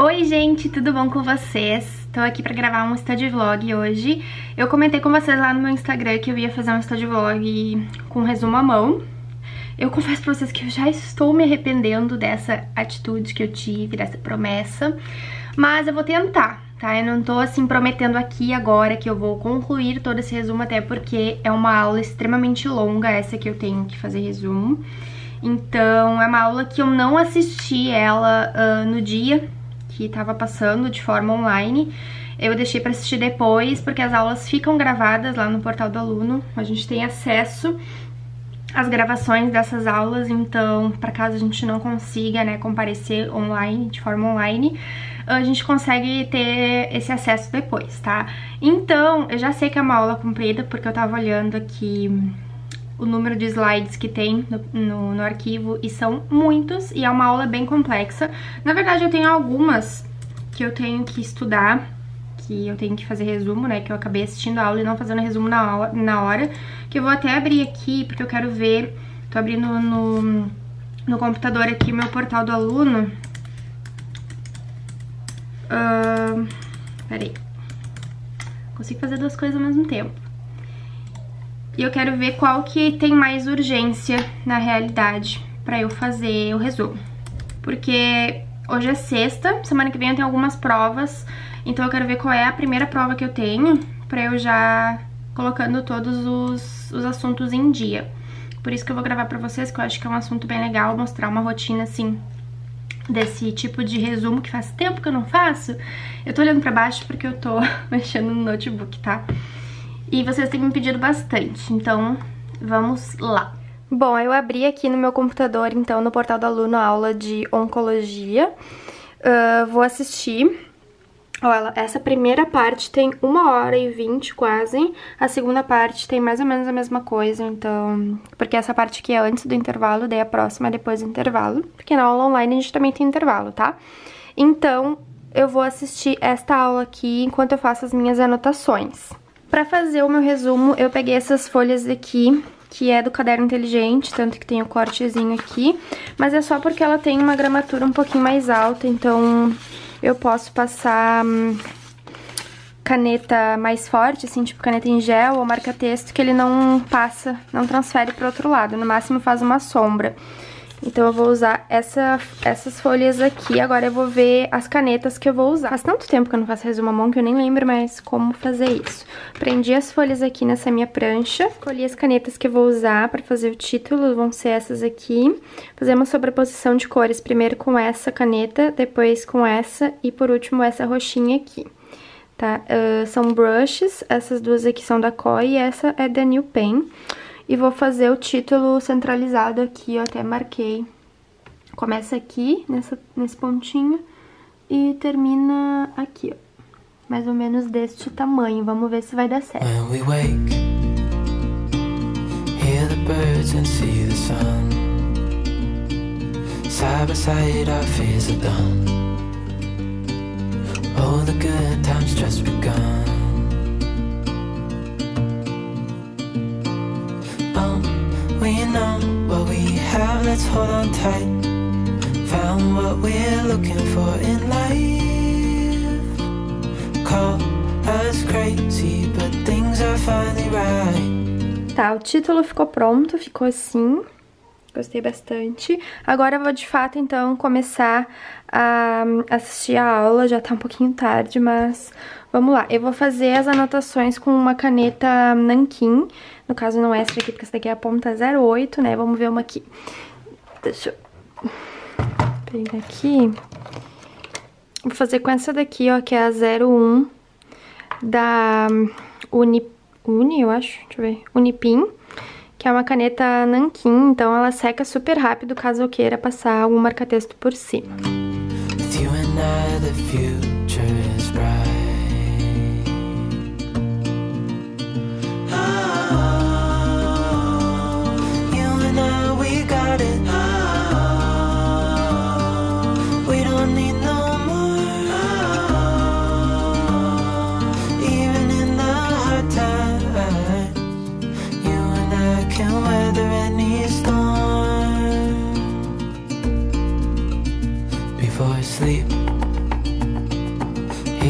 Oi gente, tudo bom com vocês? Tô aqui pra gravar um study vlog hoje. Eu comentei com vocês lá no meu Instagram que eu ia fazer um study vlog com resumo à mão. Eu confesso pra vocês que eu já estou me arrependendo dessa atitude que eu tive, dessa promessa. Mas eu vou tentar, tá? Eu não tô assim prometendo aqui agora que eu vou concluir todo esse resumo, até porque é uma aula extremamente longa essa que eu tenho que fazer resumo. Então é uma aula que eu não assisti ela uh, no dia que estava passando de forma online. Eu deixei para assistir depois, porque as aulas ficam gravadas lá no portal do aluno. A gente tem acesso às gravações dessas aulas, então, para caso a gente não consiga, né, comparecer online, de forma online, a gente consegue ter esse acesso depois, tá? Então, eu já sei que é uma aula comprida, porque eu tava olhando aqui o número de slides que tem no, no, no, arquivo e são muitos e é uma aula bem complexa. Na verdade eu tenho algumas que eu tenho que estudar, que eu tenho que fazer resumo, né, que eu acabei assistindo a aula e não fazendo resumo na hora, na hora que eu vou até abrir aqui porque eu quero ver, tô abrindo no, no computador aqui meu portal do aluno. Uh, peraí. Consigo fazer duas coisas ao mesmo tempo. E eu quero ver qual que tem mais urgência na realidade pra eu fazer o resumo. Porque hoje é sexta, semana que vem eu tenho algumas provas, então eu quero ver qual é a primeira prova que eu tenho pra eu já colocando todos os, os assuntos em dia. Por isso que eu vou gravar pra vocês, que eu acho que é um assunto bem legal, mostrar uma rotina assim desse tipo de resumo que faz tempo que eu não faço. Eu tô olhando pra baixo porque eu tô mexendo no notebook, tá? E vocês têm me pedido bastante, então vamos lá. Bom, eu abri aqui no meu computador, então, no portal do aluno, a aula de oncologia. Uh, vou assistir. Olha, essa primeira parte tem uma hora e vinte quase, a segunda parte tem mais ou menos a mesma coisa, então... Porque essa parte aqui é antes do intervalo, daí a próxima é depois do intervalo, porque na aula online a gente também tem intervalo, tá? Então, eu vou assistir esta aula aqui enquanto eu faço as minhas anotações. Pra fazer o meu resumo, eu peguei essas folhas aqui, que é do caderno inteligente, tanto que tem o cortezinho aqui, mas é só porque ela tem uma gramatura um pouquinho mais alta, então eu posso passar hum, caneta mais forte, assim, tipo caneta em gel ou marca-texto, que ele não passa, não transfere pro outro lado, no máximo faz uma sombra. Então eu vou usar essa, essas folhas aqui, agora eu vou ver as canetas que eu vou usar. Faz tanto tempo que eu não faço resumo à mão que eu nem lembro mais como fazer isso. Prendi as folhas aqui nessa minha prancha, escolhi as canetas que eu vou usar para fazer o título, vão ser essas aqui. Fazer uma sobreposição de cores, primeiro com essa caneta, depois com essa e por último essa roxinha aqui. Tá? Uh, são brushes, essas duas aqui são da Koi e essa é da New Pen. E vou fazer o título centralizado aqui, eu até marquei. Começa aqui, nessa, nesse pontinho, e termina aqui, ó. Mais ou menos deste tamanho. Vamos ver se vai dar certo. When we wake, hear the birds and see the sun. Side by side our fears are done. Hold on tight. Found what we're looking for in life. Call us crazy, but things are finally right. Tá, o título ficou pronto, ficou assim. Gostei bastante. Agora eu vou de fato, então, começar a assistir a aula. Já tá um pouquinho tarde, mas vamos lá. Eu vou fazer as anotações com uma caneta nanquim. No caso, não é essa aqui, porque essa daqui é a ponta 08, né? Vamos ver uma aqui. Deixa eu pegar aqui. Vou fazer com essa daqui, ó, que é a 01 da Uni, Uni, eu acho, deixa eu ver, Unipin, que é uma caneta nanquim, então ela seca super rápido caso eu queira passar algum marca-texto por cima. With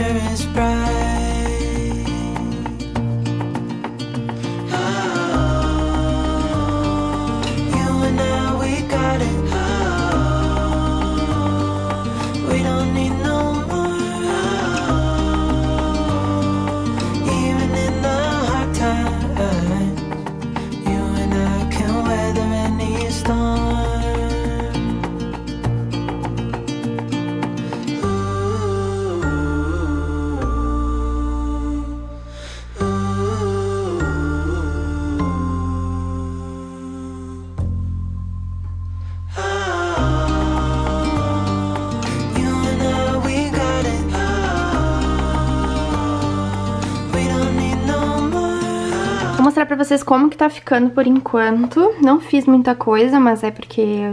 Future is bright. Vocês como que tá ficando por enquanto. Não fiz muita coisa, mas é porque,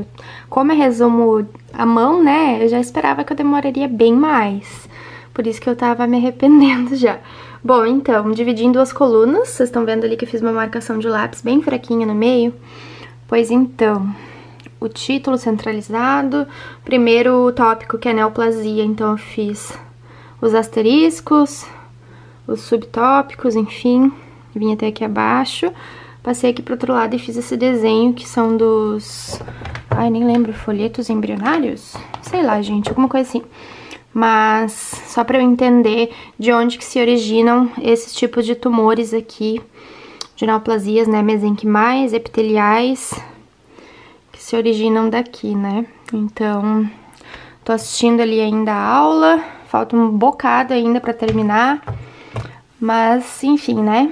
como é resumo à mão, né, eu já esperava que eu demoraria bem mais. Por isso que eu tava me arrependendo já. Bom, então, dividi em duas colunas. Vocês estão vendo ali que eu fiz uma marcação de lápis bem fraquinha no meio. Pois então, o título centralizado. Primeiro tópico que é neoplasia, então eu fiz os asteriscos, os subtópicos, enfim. Vim até aqui abaixo. Passei aqui pro outro lado e fiz esse desenho que são dos... Ai, nem lembro, folhetos embrionários? Sei lá, gente, alguma coisa assim. Mas só pra eu entender de onde que se originam esses tipos de tumores aqui, de neoplasias, né, mesenquimais, epiteliais, que se originam daqui, né? Então, tô assistindo ali ainda a aula, falta um bocado ainda pra terminar, mas enfim, né?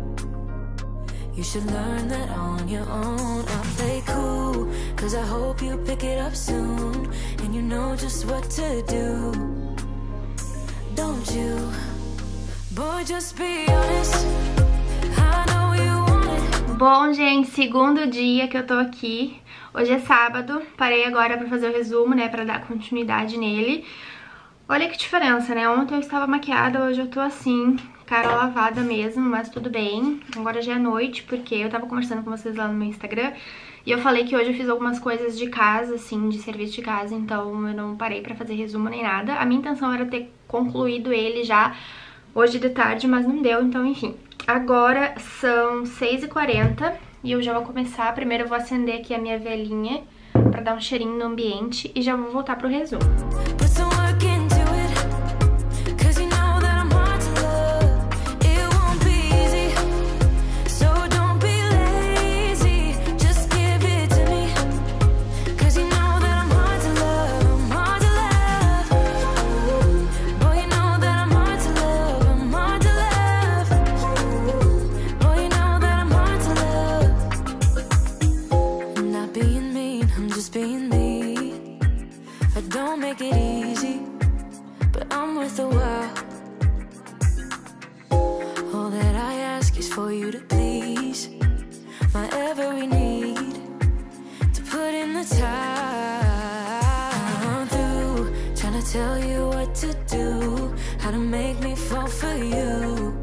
You should learn that on your own. Play cool, cause I hope you pick it up soon. And you know just what to do. Don't you? Boy, just be honest. Bom, gente, segundo dia que eu tô aqui. Hoje é sábado, parei agora pra fazer o resumo, né, pra dar continuidade nele. Olha que diferença, né? Ontem eu estava maquiada, hoje eu tô assim, cara lavada mesmo, mas tudo bem. Agora já é noite, porque eu tava conversando com vocês lá no meu Instagram e eu falei que hoje eu fiz algumas coisas de casa, assim, de serviço de casa, então eu não parei pra fazer resumo nem nada. A minha intenção era ter concluído ele já hoje de tarde, mas não deu, então enfim. Agora são 6h40 e eu já vou começar. Primeiro eu vou acender aqui a minha velhinha pra dar um cheirinho no ambiente e já vou voltar pro resumo. Fall for you.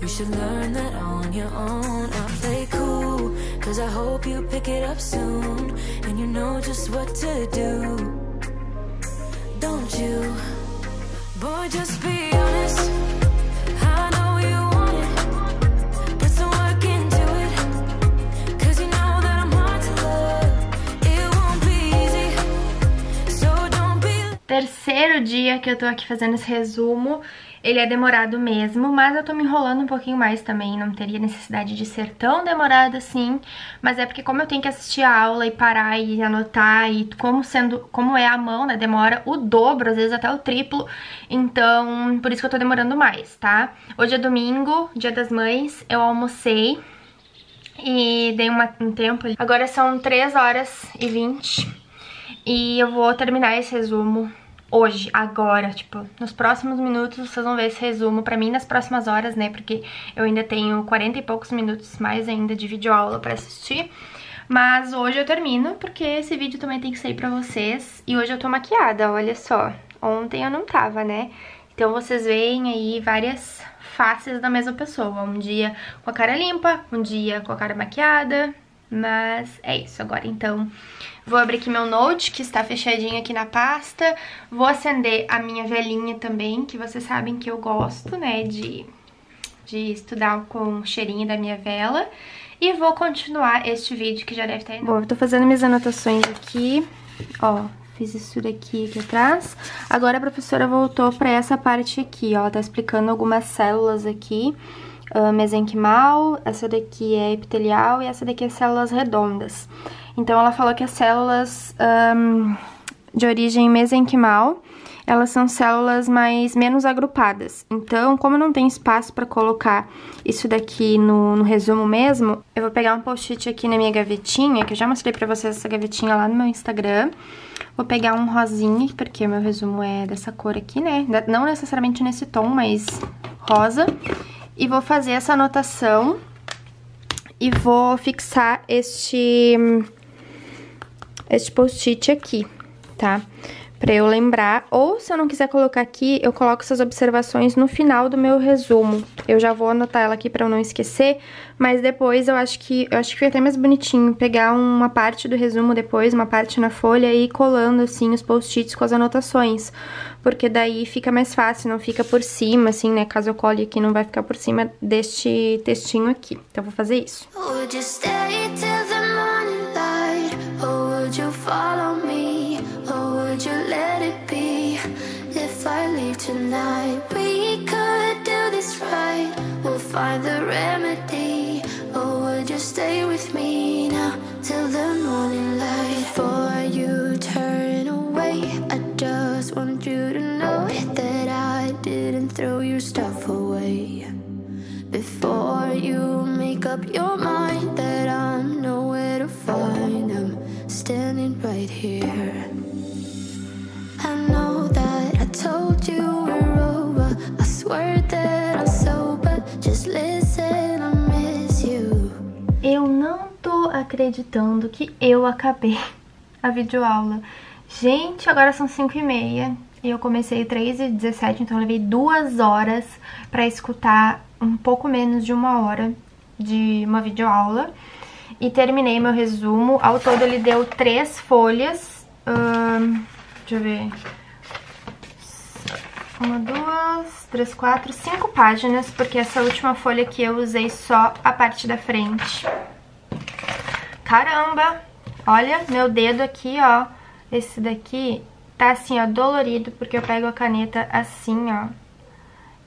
You should learn that on your own. I play cool, cause I hope you pick it up soon. And you know just what to do. Don't you? Boy, just be honest. Terceiro dia que eu tô aqui fazendo esse resumo. Ele é demorado mesmo, mas eu tô me enrolando um pouquinho mais também, não teria necessidade de ser tão demorado assim, mas é porque como eu tenho que assistir a aula e parar e anotar e como sendo, como é a mão, né, demora o dobro, às vezes até o triplo, então por isso que eu tô demorando mais, tá? Hoje é domingo, dia das mães, eu almocei e dei uma, um tempo, agora são 3 horas e 20 e eu vou terminar esse resumo hoje, agora, tipo, nos próximos minutos vocês vão ver esse resumo pra mim nas próximas horas, né, porque eu ainda tenho 40 e poucos minutos mais ainda de videoaula pra assistir. Mas hoje eu termino, porque esse vídeo também tem que sair pra vocês. E hoje eu tô maquiada, olha só. Ontem eu não tava, né? Então vocês veem aí várias faces da mesma pessoa. Um dia com a cara limpa, um dia com a cara maquiada. Mas é isso agora, então Vou abrir aqui meu note, que está fechadinho aqui na pasta. Vou acender a minha velinha também, que vocês sabem que eu gosto, né, de, de estudar com o cheirinho da minha vela. E vou continuar este vídeo que já deve estar... Bom, eu tô fazendo minhas anotações aqui, ó, fiz isso daqui aqui atrás. Agora a professora voltou pra essa parte aqui, ó, tá explicando algumas células aqui. Uh, mesenquimal, essa daqui é epitelial e essa daqui é células redondas. Então ela falou que as células um, de origem mesenquimal, elas são células mais menos agrupadas. Então, como não tem espaço para colocar isso daqui no, no, resumo mesmo, eu vou pegar um post-it aqui na minha gavetinha, que eu já mostrei para vocês essa gavetinha lá no meu Instagram. Vou pegar um rosinha, porque o meu resumo é dessa cor aqui, né? Não necessariamente nesse tom, mas rosa. E vou fazer essa anotação e vou fixar este este post-it aqui, tá? Pra eu lembrar, ou se eu não quiser colocar aqui, eu coloco essas observações no final do meu resumo. Eu já vou anotar ela aqui pra eu não esquecer, mas depois eu acho que eu acho que fica até mais bonitinho pegar uma parte do resumo depois, uma parte na folha e ir colando assim os post-its com as anotações, porque daí fica mais fácil, não fica por cima assim, né? Caso eu cole aqui, não vai ficar por cima deste textinho aqui. Então eu vou fazer isso. Would tonight, we could do this right. We'll find the remedy, or would you stay with me now till the morning light? Before you turn away, I just want you to know that I didn't throw your stuff away. Before you make up your mind that I'm nowhere to find, I'm standing right here. I know that I told you Eu não tô acreditando que eu acabei a videoaula. Gente, agora são 5 e meia. Eu comecei 3 e 17, então levei duas horas pra escutar um pouco menos de uma hora de uma videoaula e terminei meu resumo. Ao todo ele deu três folhas. deixa eu ver. Uma, duas, três, quatro, cinco páginas, porque essa última folha aqui eu usei só a parte da frente. Caramba! Olha, meu dedo aqui, ó. Esse daqui tá assim, ó, dolorido, porque eu pego a caneta assim, ó.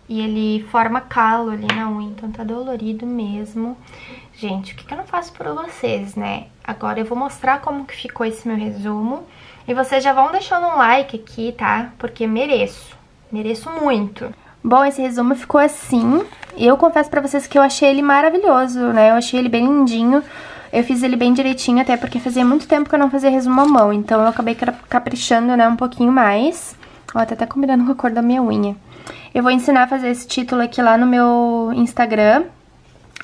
E ele forma calo ali na unha, então tá dolorido mesmo. Gente, o que, que eu não faço por vocês, né? Agora eu vou mostrar como que ficou esse meu resumo. E vocês já vão deixando um like aqui, tá? Porque mereço. Mereço muito. Bom, esse resumo ficou assim. Eu confesso pra vocês que eu achei ele maravilhoso, né? Eu achei ele bem lindinho. Eu fiz ele bem direitinho, até porque fazia muito tempo que eu não fazia resumo à mão. Então eu acabei caprichando, né, um pouquinho mais. Ó, tá até combinando com a cor da minha unha. Eu vou ensinar a fazer esse título aqui lá no meu Instagram.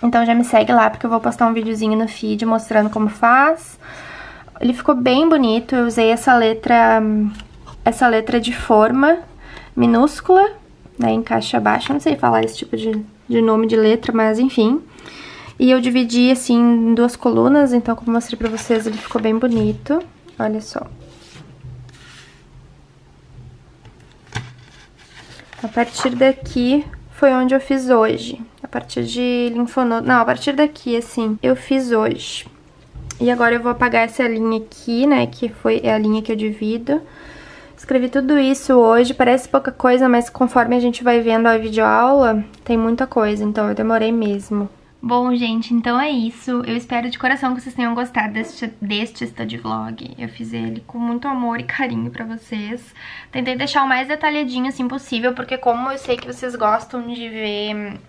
Então já me segue lá, porque eu vou postar um videozinho no feed mostrando como faz. Ele ficou bem bonito, eu usei essa letra, essa letra de forma minúscula, né, em caixa baixa, não sei falar esse tipo de, de nome de letra, mas enfim. E eu dividi, assim, em duas colunas, então como mostrei pra vocês, ele ficou bem bonito. Olha só. A partir daqui foi onde eu fiz hoje. A partir de linfonodo... Não, a partir daqui, assim, eu fiz hoje. E agora eu vou apagar essa linha aqui, né, que foi é a linha que eu divido. Escrevi tudo isso hoje, parece pouca coisa, mas conforme a gente vai vendo a videoaula, tem muita coisa, então eu demorei mesmo. Bom, gente, então é isso. Eu espero de coração que vocês tenham gostado deste, deste study vlog. Eu fiz ele com muito amor e carinho pra vocês. Tentei deixar o mais detalhadinho assim possível, porque como eu sei que vocês gostam de ver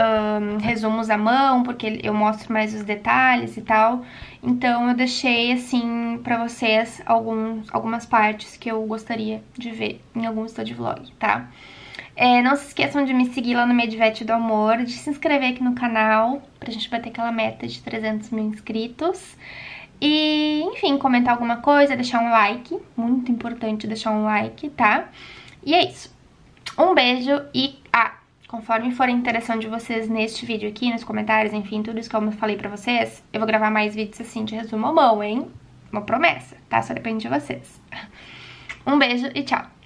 um, resumos à mão, porque eu mostro mais os detalhes e tal. Então eu deixei assim pra vocês alguns, algumas partes que eu gostaria de ver em algum study vlog, tá? É, não se esqueçam de me seguir lá no Medivete do Amor, de se inscrever aqui no canal, pra gente bater aquela meta de 300 mil inscritos. E, enfim, comentar alguma coisa, deixar um like, muito importante deixar um like, tá? E é isso. Um beijo e... Conforme for a interação de vocês neste vídeo aqui, nos comentários, enfim, tudo isso que eu falei pra vocês, eu vou gravar mais vídeos assim de resumo mão, hein? Uma promessa, tá? Só depende de vocês. Um beijo e tchau!